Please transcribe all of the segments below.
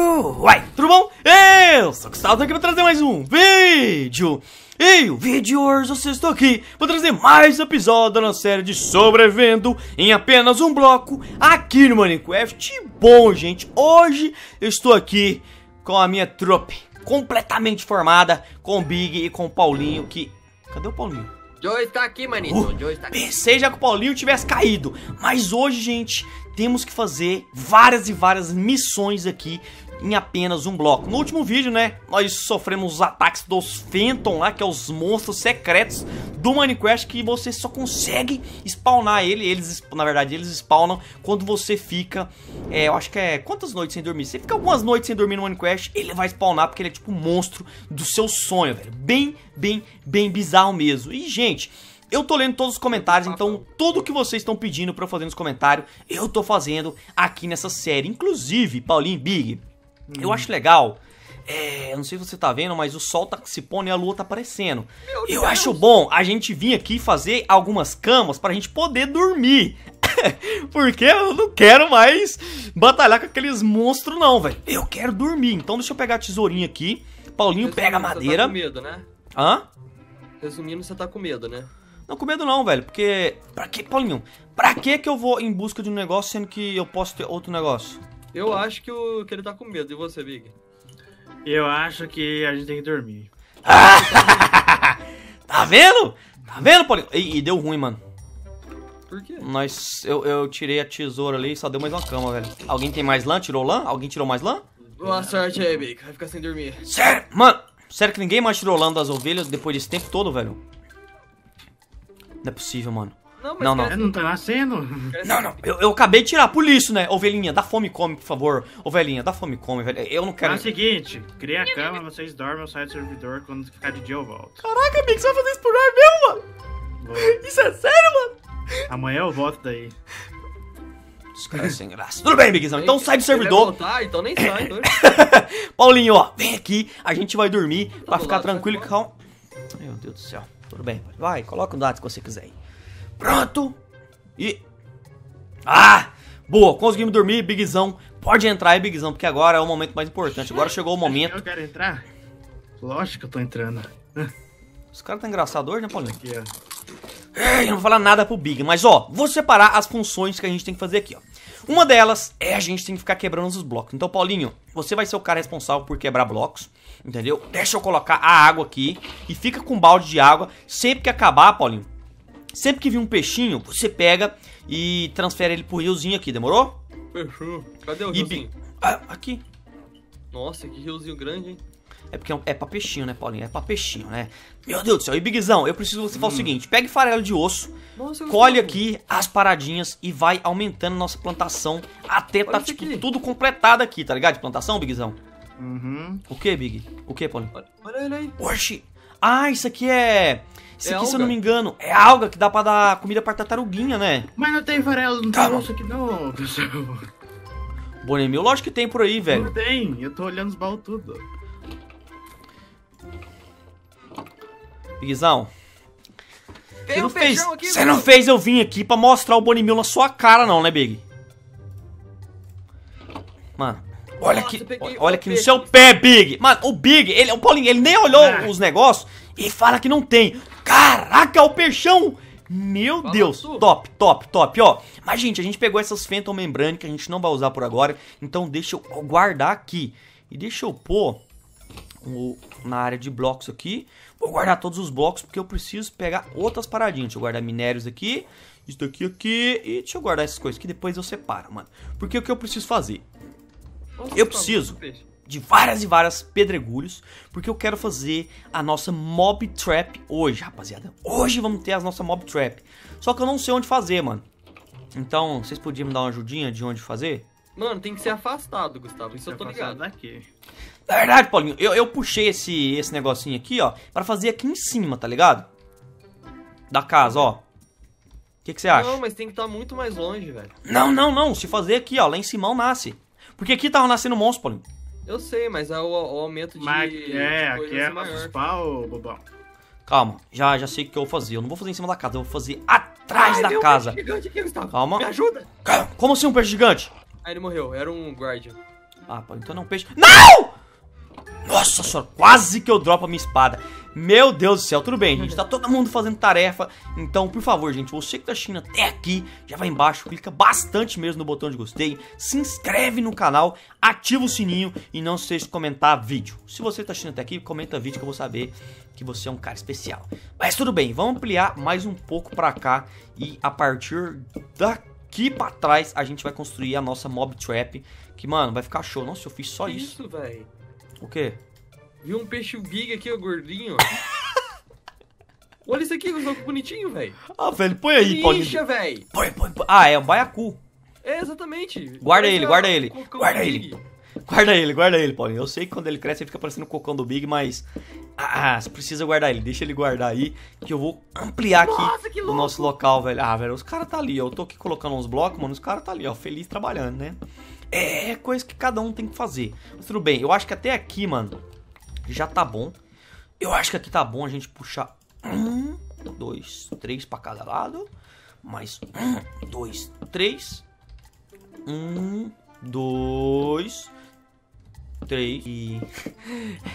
Uai, tudo bom? Eu sou o Gustavo, aqui pra trazer mais um vídeo. E o vídeo de hoje eu estou aqui para trazer mais episódio da nossa série de sobrevivendo em apenas um bloco aqui no Minecraft. Bom, gente, hoje eu estou aqui com a minha trupe completamente formada com o Big e com o Paulinho que... Cadê o Paulinho? Joe está aqui, manito. Uh, Joe está aqui. Pensei já que o Paulinho tivesse caído. Mas hoje, gente, temos que fazer várias e várias missões aqui em apenas um bloco. No último vídeo, né, nós sofremos os ataques dos Phantom lá, que é os monstros secretos do Minecraft que você só consegue spawnar ele, eles, na verdade, eles spawnam quando você fica, é, eu acho que é, quantas noites sem dormir? Você fica algumas noites sem dormir no Minecraft, ele vai spawnar porque ele é tipo um monstro do seu sonho, velho. Bem, bem, bem bizarro mesmo. E, gente... Eu tô lendo todos os comentários, então tudo que vocês estão pedindo pra eu fazer nos comentários, eu tô fazendo aqui nessa série. Inclusive, Paulinho Big, Hum. Eu acho legal. É, eu não sei se você tá vendo, mas o sol tá se pondo e a lua tá aparecendo. Meu eu Deus. acho bom a gente vir aqui fazer algumas camas pra gente poder dormir. Porque eu não quero mais batalhar com aqueles monstros, não, velho. Eu quero dormir. Então deixa eu pegar a tesourinha aqui. Paulinho Resumindo, pega a madeira. Você tá com medo, né? Hã? Resumindo, você tá com medo, né? Não, com medo não, velho. Porque. Pra que, Paulinho? Pra que que eu vou em busca de um negócio sendo que eu posso ter outro negócio? Eu acho que, o, que ele tá com medo. E você, Big? Eu acho que a gente tem que dormir. tá vendo? Tá vendo, Paulinho? E, e, deu ruim, mano. Por quê? Nós, eu, eu tirei a tesoura ali e só deu mais uma cama, velho. Alguém tem mais lã? Tirou lã? Alguém tirou mais lã? Boa sorte aí, Big. Vai ficar sem dormir. Sério? Mano, sério que ninguém mais tirou lã das ovelhas depois desse tempo todo, velho? Não é possível, mano. Não, mas não, não. não tá nascendo. Não, não. Eu, eu acabei de tirar, por isso, né? Ovelhinha, dá fome come, por favor. Ovelhinha, dá fome come, velho. Eu não quero. É o seguinte, cria a cama, vocês dormem, eu saio do servidor, quando ficar de dia eu volto. Caraca, amigo, você vai fazer isso por nós mesmo, mano? Vou. Isso é sério, mano? Amanhã eu volto daí. Os caras sem graça. Tudo bem, Bigzão. Então sai do servidor. Voltar, então nem sai, então. Paulinho, ó, vem aqui. A gente vai dormir tá pra ficar lado, tranquilo e calmo. Meu Deus do céu. Tudo bem, vai, coloca o dado que você quiser aí. Pronto. E... Ah! Boa, conseguimos dormir, Bigzão. Pode entrar aí, Bigzão, porque agora é o momento mais importante. Agora chegou o momento. Eu quero entrar? Lógico que eu tô entrando. Os caras tá engraçado hoje, né, Paulinho? Aqui, ó. Eu não vou falar nada pro Big, mas ó, vou separar as funções que a gente tem que fazer aqui, ó. Uma delas é a gente tem que ficar quebrando os blocos. Então, Paulinho, você vai ser o cara responsável por quebrar blocos, entendeu? Deixa eu colocar a água aqui e fica com um balde de água. Sempre que acabar, Paulinho, Sempre que vir um peixinho, você pega e transfere ele pro riozinho aqui, demorou? Fechou. Cadê o riozinho? Ah, aqui. Nossa, que riozinho grande, hein? É porque é pra peixinho, né, Paulinho? É pra peixinho, né? Meu Deus do céu. E Bigzão, eu preciso que você hum. faça o seguinte: pegue farelo de osso, Nossa, colhe aqui as paradinhas e vai aumentando nossa plantação até Olha tá, tipo, aqui. tudo completado aqui, tá ligado? De plantação, Bigzão? Uhum. O que, Big? O que, Paulinho? Olha, olha ele aí. Oxi. Ah, isso aqui é isso é aqui, alga? se eu não me engano, é alga que dá pra dar comida pra tartaruguinha, né? Mas não tem farelo, não Calma. tem osso aqui não, pessoal. Bonemil, lógico que tem por aí, velho. Não tem, eu tô olhando os baús tudo. Bigzão. Você não, fez, aqui, você não fez eu vir aqui pra mostrar o Bonimil na sua cara, não, né, Big? Mano, olha Nossa, aqui, olha aqui no seu pé, Big. Mano, o Big, ele, o Paulinho, ele nem olhou ah. os negócios e fala que não tem. Caraca, o peixão! Meu Fala Deus, tu. top, top, top, ó. Mas, gente, a gente pegou essas Phantom Membrane que a gente não vai usar por agora. Então, deixa eu guardar aqui. E deixa eu pôr o, na área de blocos aqui. Vou guardar todos os blocos porque eu preciso pegar outras paradinhas. Deixa eu guardar minérios aqui, isso daqui aqui. E deixa eu guardar essas coisas que depois eu separo, mano. Porque o que eu preciso fazer? eu preciso de várias e várias pedregulhos, porque eu quero fazer a nossa mob trap hoje, rapaziada. Hoje vamos ter a nossa mob trap. Só que eu não sei onde fazer, mano. Então, vocês podiam me dar uma ajudinha de onde fazer? Mano, tem que ser afastado, Gustavo. Isso eu tô ligado. Daqui. Na verdade, Paulinho, eu, eu puxei esse, esse negocinho aqui, ó, pra fazer aqui em cima, tá ligado? Da casa, ó. O que, que você acha? Não, mas tem que estar tá muito mais longe, velho. Não, não, não. Se fazer aqui, ó, lá em cima nasce. Porque aqui tava nascendo monstro, Paulinho. Eu sei, mas é o, o aumento de. Mas, é, aqui é pra suspar, ô bobão. Calma, já, já sei o que eu vou fazer. Eu não vou fazer em cima da casa, eu vou fazer atrás Ai, da casa. Um gigante aqui, Gustavo. Calma. Me ajuda. Como assim um peixe gigante? Aí ele morreu, era um Guardian. Ah, então não peixe. Não! Nossa senhora, quase que eu dropo a minha espada. Meu Deus do céu, tudo bem, gente. Tá todo mundo fazendo tarefa. Então, por favor, gente, você que tá assistindo até aqui, já vai embaixo, clica bastante mesmo no botão de gostei, se inscreve no canal, ativa o sininho e não se esqueça de comentar vídeo. Se você tá assistindo até aqui, comenta vídeo que eu vou saber que você é um cara especial. Mas tudo bem, vamos ampliar mais um pouco pra cá e a partir daqui pra trás a gente vai construir a nossa mob trap, que, mano, vai ficar show. Nossa, eu fiz só isso. Isso, velho. O quê? Viu um peixe big aqui, ó, gordinho. Olha isso aqui, que bonitinho, velho. Ah, velho, põe aí, Paulinho. Incha, velho. Põe, põe, põe. Ah, é um baiacu. É, exatamente. Guarda ele, guarda ele, guarda ele. Guarda ele, guarda ele, Paulinho. Eu sei que quando ele cresce ele fica parecendo o cocão do Big, mas. Ah, você precisa guardar ele. Deixa ele guardar aí, que eu vou ampliar aqui Nossa, que o nosso local, velho. Ah, velho, os caras tá ali, ó. Eu tô aqui colocando uns blocos, mano. Os caras tá ali, ó, feliz trabalhando, né? É coisa que cada um tem que fazer. Mas tudo bem, eu acho que até aqui, mano, já tá bom. Eu acho que aqui tá bom a gente puxar um, dois, três pra cada lado. Mais um, dois, três. Um, dois, três e.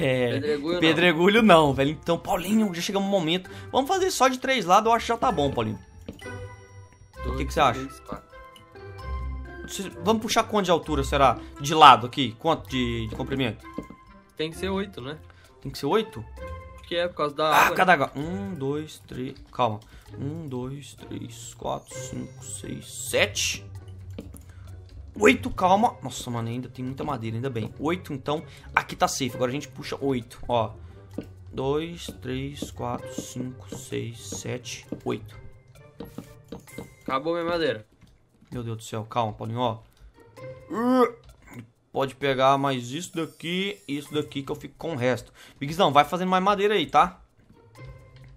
É. Pedregulho não. Pedregulho não, velho. Então, Paulinho, já chegamos um momento. Vamos fazer só de três lados, eu acho que já tá bom, Paulinho. Dois, que que você acha? Vamos puxar quanto de altura, será? De lado aqui? Quanto de, de comprimento? Tem que ser oito, né? Tem que ser oito? Porque é por causa da Ah, água. cada água. Um, dois, três. Calma. Um, dois, três, quatro, cinco, seis, sete. Oito, calma. Nossa, mano, ainda tem muita madeira, ainda bem. Oito, então. Aqui tá safe. Agora a gente puxa oito. Ó. Dois, três, quatro, cinco, seis, sete, oito. Acabou minha madeira. Meu Deus do céu, calma, Paulinho, ó. Uh, Pode pegar mais isso daqui e isso daqui que eu fico com o resto. Bigzão, vai fazendo mais madeira aí, tá?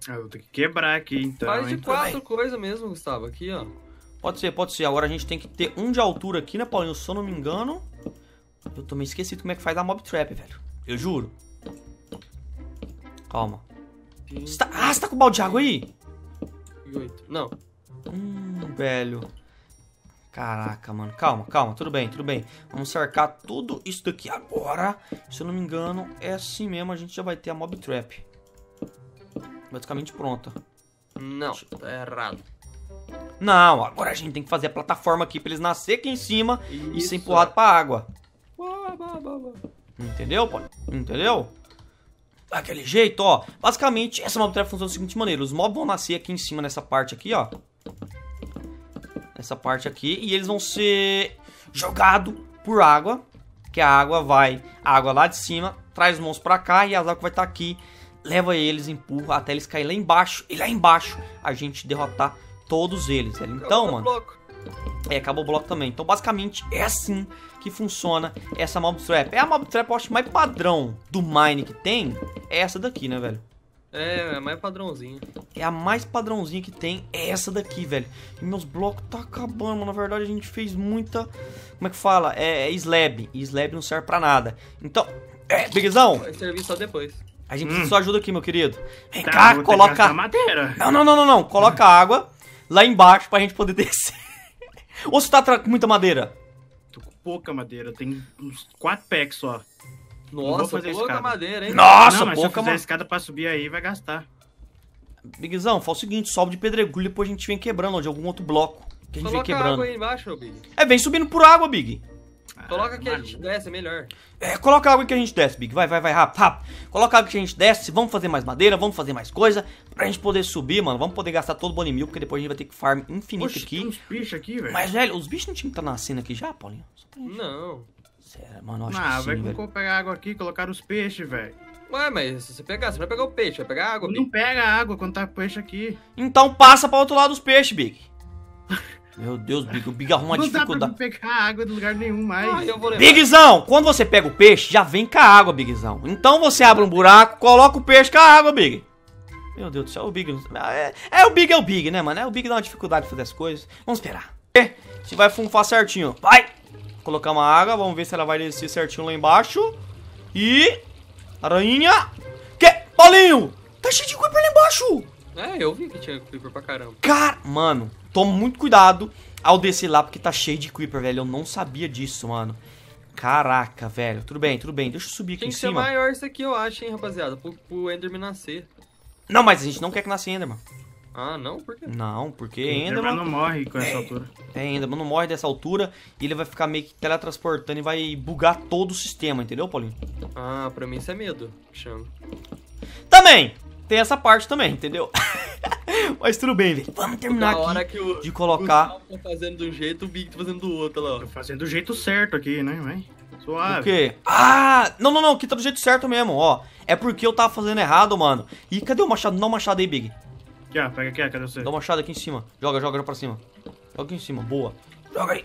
Ah, Eu vou ter que quebrar aqui, então, Faz de quatro coisas mesmo, Gustavo. Aqui, ó. Pode ser, pode ser. Agora a gente tem que ter um de altura aqui, né, Paulinho? Se eu não me engano. Eu também esqueci como é que faz a mob trap, velho. Eu juro. Calma. Você tá- Ah, você tá com balde de água aí? Oito. Não. Hum, velho. Caraca, mano. Calma, calma. Tudo bem, tudo bem. Vamos cercar tudo isso daqui agora. Se eu não me engano, é assim mesmo. A gente já vai ter a mob trap. Basicamente pronta. Não, tá errado. Não, agora a gente tem que fazer a plataforma aqui pra eles nascer aqui em cima e Isso. ser empurrado pra água. Entendeu, Paulo? Entendeu? Daquele jeito, ó. Basicamente, essa mob trap funciona da seguinte maneira. Os mobs vão nascer aqui em cima, nessa parte aqui, ó. Nessa parte aqui. E eles vão ser jogados por água. Que a água vai... A água lá de cima traz os monstros pra cá. E as águas vai estar aqui. Leva eles, empurra até eles caírem lá embaixo. E lá embaixo a gente derrotar todos eles, velho. Então, mano... É, acabou o bloco também. Então, basicamente, é assim que funciona essa Mob Trap. É a Mob Trap, eu acho, mais padrão do Mine que tem. É essa daqui, né, velho? É, é mais padrãozinho. É a mais padrãozinha que tem, é essa daqui, velho. E meus blocos tá acabando, mano. Na verdade, a gente fez muita... Como é que fala? É, é slab. E slab não serve pra nada. Então, é, Bigzão, Vai servir só depois. a gente precisa de sua ajuda aqui, meu querido. Vem Tá, cá, vou ter que coloca... madeira. Não, não, não, não, não. Coloca água lá embaixo pra gente poder descer. Ou você tá com muita madeira? Tô com pouca madeira, tem uns 4 packs só. Nossa, fazer pouca escada. madeira, hein? Nossa, não, mas se eu pouca, fizer mano. escada pra subir aí, vai gastar. Bigzão, faz o seguinte, sobe de pedregulho e depois a gente vem quebrando, ou de algum outro bloco que a gente vem Coloca quebrando. água aí embaixo, Big. É, vem subindo por água, Big. Coloca Ah, que a gente desce, é melhor. É, coloca a água que a gente desce, Big. Vai, vai, vai, rápido, rápido. Coloca a água que a gente desce, vamos fazer mais madeira, vamos fazer mais coisa, pra gente poder subir, mano. Vamos poder gastar todo o Bonnie Mil, porque depois a gente vai ter que farm infinito Oxe, aqui. tem uns bichos aqui, velho. Mas, velho, os bichos não tinham que estar nascendo aqui já, Paulinho? Só pra gente... Não. Sério, mano, eu acho Ah, que vai sim, velho. pegar água aqui, colocar os peixes, velho. Ué, mas se você pegar, você vai pegar o peixe, vai pegar a água, Não Big. pega água quando tá peixe aqui. Então passa pra outro lado dos peixes, Big. Meu Deus, Big, o Big arruma não dá dificuldade. pra pegar água de lugar nenhum mais. Ah, eu vou levar. Bigzão, quando você pega o peixe, já vem com a água, Bigzão. Então você abre um buraco, coloca o peixe com a água, Big. Meu Deus do céu, o Big. não- É, é o Big, é o Big, né, mano? É o Big dá uma dificuldade de fazer as coisas. Vamos esperar. Se vai funfar certinho. Vai! Colocar uma água, vamos ver se ela vai descer certinho lá embaixo. E. Aranha. Que? Paulinho! Tá cheio de Creeper lá embaixo! É, eu vi que tinha creeper pra caramba. Cara, mano, toma muito cuidado ao descer lá, porque tá cheio de creeper, velho. Eu não sabia disso, mano. Caraca, velho. Tudo bem, tudo bem. Deixa eu subir aqui Tem em que ser cima. maior isso aqui, eu acho, hein, rapaziada. Pro, pro Enderman nascer. Não, mas a gente não quer que nasça Enderman. Ah, não? Por quê? Não, porque Enderman... não morre com essa altura. É, Enderman não morre dessa altura e ele vai ficar meio que teletransportando e vai bugar todo o sistema, entendeu, Paulinho? Ah, pra mim isso é medo. que Chama. Também! Tem essa parte também, entendeu? mas tudo bem, velho. Vamos terminar Na hora aqui que o de colocar... o tá fazendo de um jeito, o Big tá fazendo do outro, lá. Tô fazendo do jeito certo aqui, né, vai? O Suave. quê? Ah! Não, não, não, aqui tá do jeito certo mesmo, ó. É porque eu tava fazendo errado, mano. E cadê o machado? Um machado aí, Big. Aqui, ó, pega aqui, ó, cadê você? Dá um machado aqui em cima. Joga, joga, joga pra cima. Joga aqui em cima, boa. Joga aí.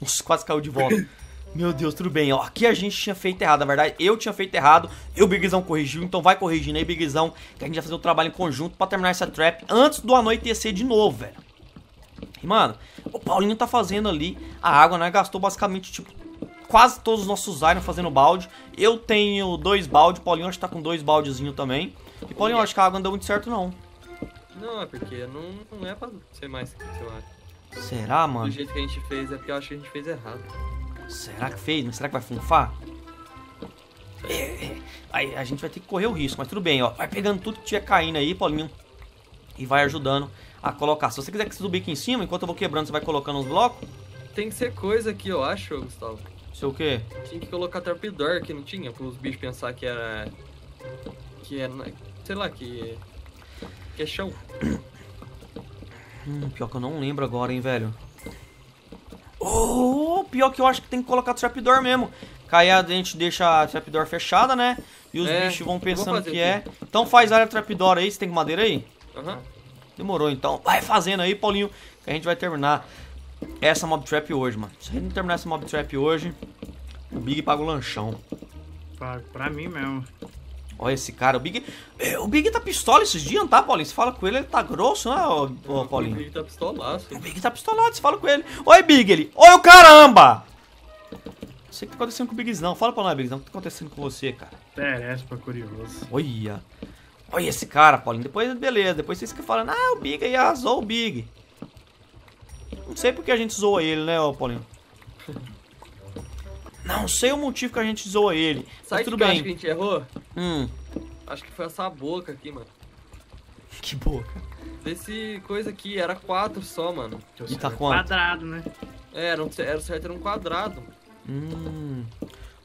Nossa, quase caiu de volta. Meu Deus, tudo bem, ó. Aqui a gente tinha feito errado, na verdade, eu tinha feito errado. Eu, Bigzão, corrigiu, então vai corrigindo aí, Bigzão. Que a gente vai fazer o trabalho em conjunto pra terminar essa trap antes do anoitecer de novo, velho. E, mano, o Paulinho tá fazendo ali a água, né? Gastou basicamente, tipo, quase todos os nossos iron fazendo balde. Eu tenho dois baldes, o Paulinho acho que tá com dois baldezinhos também. E, Paulinho, acho que a água não deu muito certo, não. Não, é porque não, não é pra ser mais que sei lá. Será, Do mano? jeito que a gente fez, é porque eu acho que a gente fez errado. Será que fez? Mas será que vai funfar? É, é. Aí a gente vai ter que correr o risco, mas tudo bem, ó. Vai pegando tudo que tiver caindo aí, Paulinho. E vai ajudando a colocar. Se você quiser que subir aqui em cima, enquanto eu vou quebrando, você vai colocando os blocos. Tem que ser coisa aqui, eu acho, Gustavo. Sei o quê? Tinha que colocar trapdoor que não tinha, para os bichos pensar que era. Que é. Sei lá, que. Que é chão. Hum, pior que eu não lembro agora, hein, velho. Oh, pior que eu acho que tem que colocar trapdoor mesmo. Aí a gente deixa a trapdoor fechada, né? E os É, bichos vão pensando que aqui. é. Então faz área trapdoor aí, você tem madeira aí? Aham. Demorou, então. Vai fazendo aí, Paulinho, que a gente vai terminar essa mob trap hoje, mano. Se a gente não terminar essa mob trap hoje, o Big paga o lanchão. Pra, pra mim mesmo. Olha esse cara, o Big. eh, O Big tá pistola esses dias, não tá, Paulinho? Você fala com ele, ele tá grosso, né, ô, ô, O Paulinho? Big tá pistolaço. O Big tá pistolado, você fala com ele. Oi, Big, ele. Oi, o caramba! Não sei o que tá acontecendo com o Big, não. Fala pra nós, Big, o que tá acontecendo com você, cara? Interessa pra curioso. Olha. Olha esse cara, Paulinho. Depois, beleza. Depois vocês ficam falando, ah, o Big aí arrasou o Big. Não sei porque a gente zoa ele, né, ô Paulinho? Não sei o motivo que a gente zoa ele. Sabe Mas tudo que eu acho bem. que a gente errou? Hum, Acho que foi essa boca aqui, mano. que boca. Desse coisa aqui, era quatro só, mano. E tá quanto? Quadrado, né? É, era, um, era o certo, era um quadrado. Hum.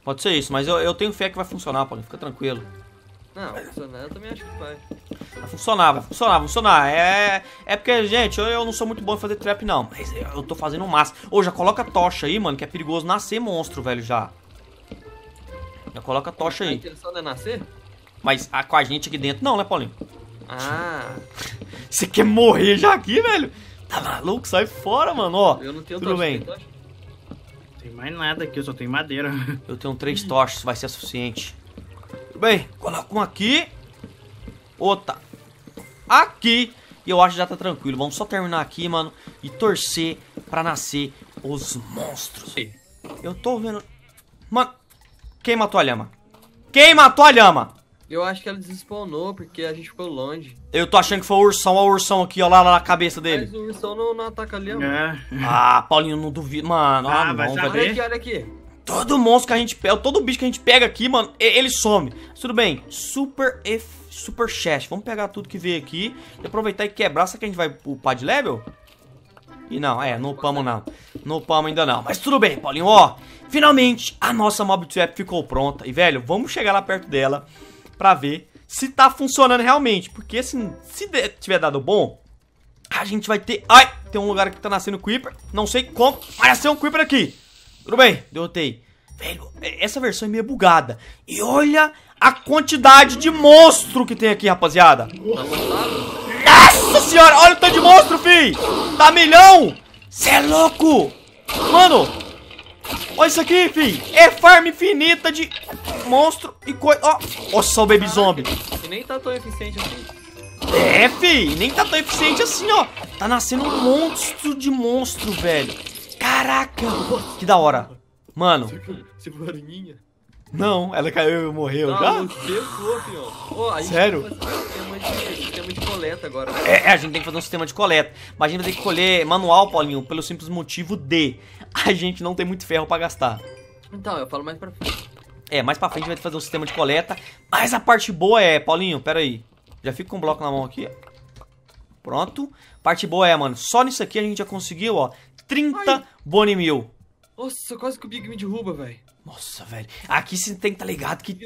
Pode ser isso, mas eu, eu tenho fé que vai funcionar, Paulinho. Fica tranquilo. Não, funcionar eu também acho que vai. Vai funcionar, vai funcionar, vai funcionar. É, é porque, gente, eu, eu não sou muito bom em fazer trap, não. Mas eu, eu tô fazendo o máximo. Ô, já coloca tocha aí, mano, que é perigoso nascer monstro, velho, já. Já coloca tocha A aí. intenção não é nascer? Mas a, com a gente aqui dentro, não, né, Paulinho? Ah, Você quer morrer já aqui, velho? Tá maluco? Sai fora, mano, ó. eu não tenho Tudo tocha, bem. tem tocha? Não tem mais nada aqui, eu só tenho madeira. Eu tenho três tochas, vai ser suficiente. Bem, coloca uma aqui. Outra aqui. E eu acho que já tá tranquilo. Vamos só terminar aqui, mano. E torcer pra nascer os monstros. Eu tô vendo... Mano, quem matou a lhama? Quem matou a lhama? Eu acho que ela desespawnou porque a gente ficou longe. Eu tô achando que foi o ursão. Olha o ursão aqui, ó, lá, lá na cabeça dele. Mas o ursão não, não ataca ali, ó. É. Ah, Paulinho, não duvido. Mano, ah, Ah, vai não, saber. velho. Olha aqui, olha aqui. Todo monstro que a gente pega, todo bicho que a gente pega aqui, mano, ele some. Tudo bem, super super chest. Vamos pegar tudo que veio aqui e aproveitar e quebrar. Será que a gente vai upar de level? E não, é, não upamos não. Não upamos ainda não. Mas tudo bem, Paulinho, ó. Finalmente, a nossa mob trap ficou pronta. E, velho, vamos chegar lá perto dela pra ver se tá funcionando realmente. Porque, assim, se der- tiver dado bom, a gente vai ter... Ai, tem um lugar aqui que tá nascendo Creeper. Não sei como, mas nasceu um Creeper aqui. Tudo bem, derrotei. Velho, essa versão é meio bugada. E olha a quantidade de monstro que tem aqui, rapaziada. Nossa senhora, olha o tanto de monstro, fi. Tá milhão. Cê é louco. Mano, olha isso aqui, fi. É farm infinita de monstro e coisa... Ó, nossa, o baby zombie. E nem tá tão eficiente assim. É, fi, nem tá tão eficiente assim, ó. Tá nascendo um monstro de monstro, velho. Caraca, que da hora. Mano, Cebolinha. não, ela caiu e morreu Não, já? você ficou, filho. Ó, a gente Sério? tem que fazer um sistema de, coleta agora. É, a gente tem que fazer um sistema de coleta. Mas a gente vai ter que colher manual, Paulinho, pelo simples motivo de a gente não tem muito ferro pra gastar. Então, eu falo mais pra frente. É, mais pra frente vai fazer um sistema de coleta. Mas a parte boa é, Paulinho, pera aí. Já fica com um bloco na mão aqui. Pronto. Parte boa é, mano, só nisso aqui a gente já conseguiu, ó, 30 Ai. bone mil. Nossa, quase que o Big me derruba, velho. Nossa, velho. Aqui você tem que estar tá ligado que...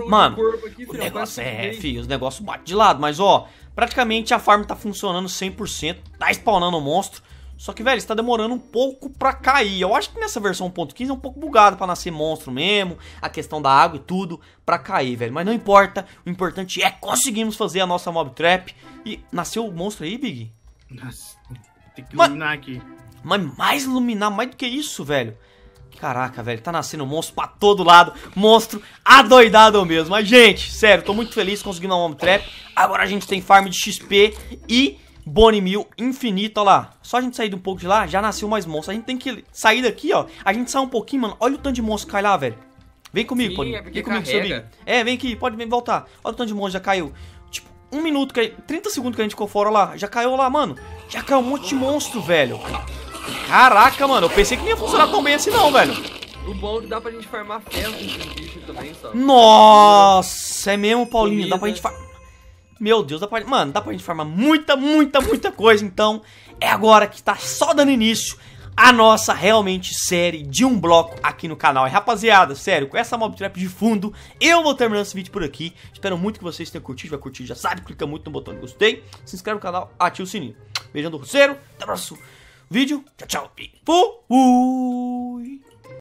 Um Mano, aqui, O negócio é, filho, os negócios batem de lado, mas ó, praticamente a farm tá funcionando 100%, tá spawnando o monstro, só que, velho, está demorando um pouco pra cair. Eu acho que nessa versão 1.15 é um pouco bugado pra nascer monstro mesmo, a questão da água e tudo pra cair, velho. Mas não importa, o importante é conseguimos fazer a nossa mob trap e nasceu o monstro aí, Big. Nossa, tem que Mas- iluminar aqui. Mas mais iluminar, mais do que isso, velho. Caraca, velho, tá nascendo monstro pra todo lado. Monstro adoidado mesmo. Mas, gente, sério, tô muito feliz conseguindo uma Home Trap. Agora a gente tem farm de XP e Bone Mill infinito, ó lá. Só a gente sair um pouco de lá, já nasceu mais monstro. A gente tem que sair daqui, ó. A gente sai um pouquinho, mano. Olha o tanto de monstro que cai lá, velho. Vem comigo, Sim, Paulinho. é Vem comigo, seu amigo. É, vem aqui, pode vir voltar. Olha o tanto de monstro já caiu. Tipo, um minuto, que, 30 segundos que a gente ficou fora lá. Já caiu lá, mano. Já caiu um monte de monstro, velho. Caraca, mano, eu pensei que não ia funcionar tão bem assim não, velho. O bom é que dá pra gente farmar ferro com esses bichos também, só. Nossa, é mesmo, Paulinho. Dá pra Comida. gente farmar. Meu Deus, dá pra... Mano, dá pra gente farmar muita, muita, muita coisa. Então, é agora que tá só dando início a nossa, realmente, série de um bloco aqui no canal. E, rapaziada, sério, com essa mob trap de fundo, eu vou terminando esse vídeo por aqui. Espero muito que vocês tenham curtido. Vai curtir, já sabe, clica muito no botão de gostei. Se inscreve no canal, ativa o sininho. Beijão do roceiro, até o próximo vídeo. Tchau, tchau. Fui!